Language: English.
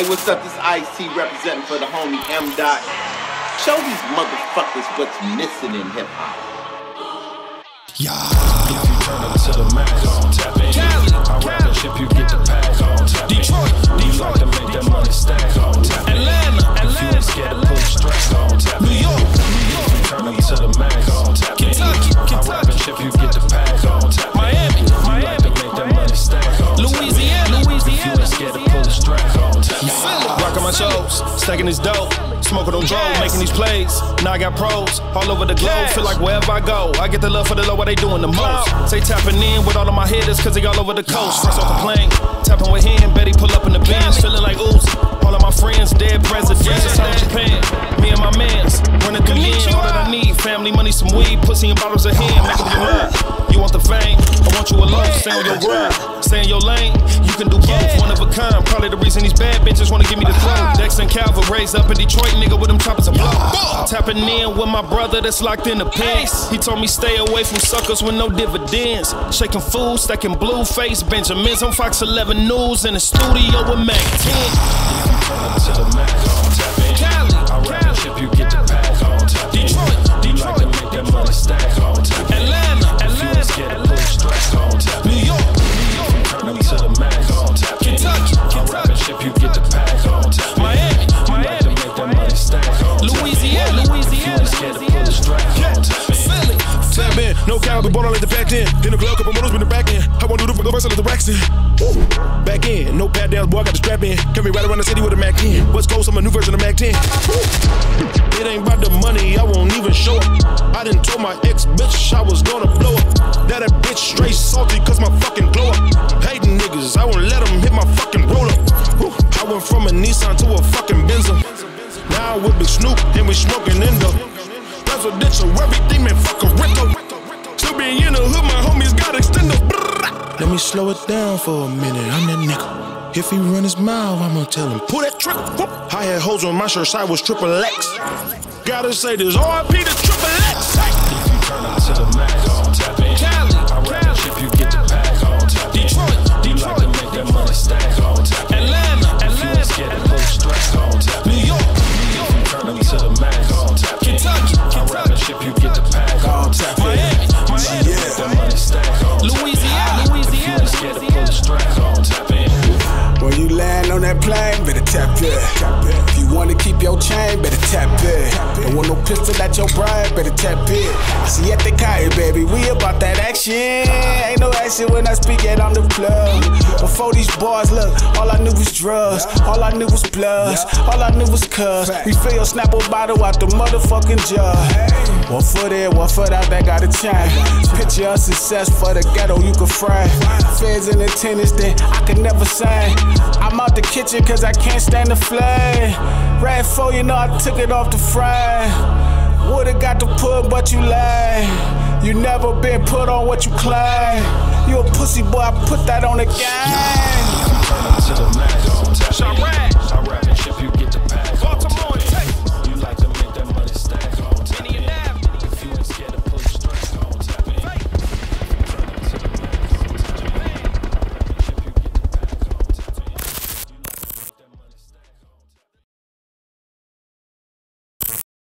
Hey, what's up? This Ice T representing for the homie M. Dot. Show these motherfuckers what's missing in hip hop. Yeah. If you turn up to the max, on tap in. Cali, I rap and ship, you get the pack on tap in. Detroit, You like to make that money stack on tap in. Atlanta, If you scared to pull the strap on tap in. New York, New If you turn up to the max, on tap in. Kentucky, I rap Kentucky. and ship, you get the pack on Shows, stacking this dope, smoking on drove, making these plays. Now I got pros all over the globe. Feel like wherever I go, I get the love for the low, what they doing the most. Say tapping in with all of my hitters, cause they all over the coast. Fresh off the plane, tapping with him, Betty pull up in the Benz, feeling like ooze. All of my friends dead presidents, it's out in Japan. Me and my mans, running through yen, all that I need. Family, money, some weed, pussy and bottles of hand, make up your mind. You want the fame, want you alone, stay on your grind. Stay in your lane, you can do both, one of a kind. Probably the reason these bad bitches wanna give me the throat. Uh-huh. Dex and Calvin raised up in Detroit, nigga, with them choppers and blow. Tapping in with my brother that's locked in the pins. He told me stay away from suckers with no dividends. Shaking food, stacking blue face Benjamins on Fox 11 News in the studio with Mack 10. To the max, on tap in. Cali, I rap and Cali. In. Philly, Tap in, no cow, but born on like the back end. In the club, couple models been the back end. I want to do the verse, let the racks in. Back in, no pat downs, boy, I got the strap in. Carry right around the city with a Mac 10. West Coast, I'm a new version of Mack 10. It ain't about the money, I won't even show it. I done told my ex bitch I was gonna blow up. That a bitch straight salty, cause my fucking glow up. Hating niggas, I won't let them hit my fucking roller. Woo. I went from a Nissan to a fucking Benzo. I'm with Big Snoop, and we smoking Indo. Presidential, everything, man, fuck a rental. Still being in the hood, my homies got. Let me slow it down for a minute, I'm that nigga. If he run his mouth, I'ma tell him, pull that trigger. I had holes on my shirt, side was triple X. Gotta say this, RIP better tap in. If you wanna keep your chain, better tap in. Don't want no pistol at your brain, better tap in. See at the Kai, baby, we about that action. Ain't no action when I speak it on the plug. Before these boys, look, all I knew was drugs. All I knew was bloods. All I knew was cuz. We fill snapple bottle out the motherfucking jug. One foot in, one foot out, that got a chain. Picture of success for the ghetto, you can frame. Feds in attendance, then I can never sing. Out the kitchen cause I can't stand the flame. Red 4, you know I took it off the frame. Would've got the put, but you lame. You never been put on what you claim. You a pussy boy, I put that on the game.